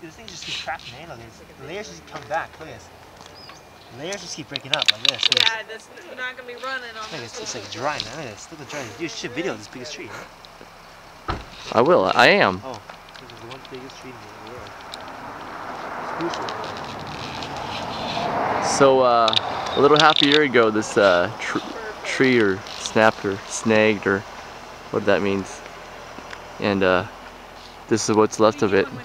this thing just keeps cracking, man. Look, the layers just come back. Look at this. The layers just keep breaking up like this. Look Yeah, this, you're not gonna be running on Look, this. it's, it's like dry now. Look at this. Look at dry. You should video this biggest tree, huh? I will. I am. Oh, this is the one biggest tree in the world. Spruce world. So uh, a little half a year ago, this uh, tr tree or snapped or snagged or what that means, and uh, this is what's left of it. When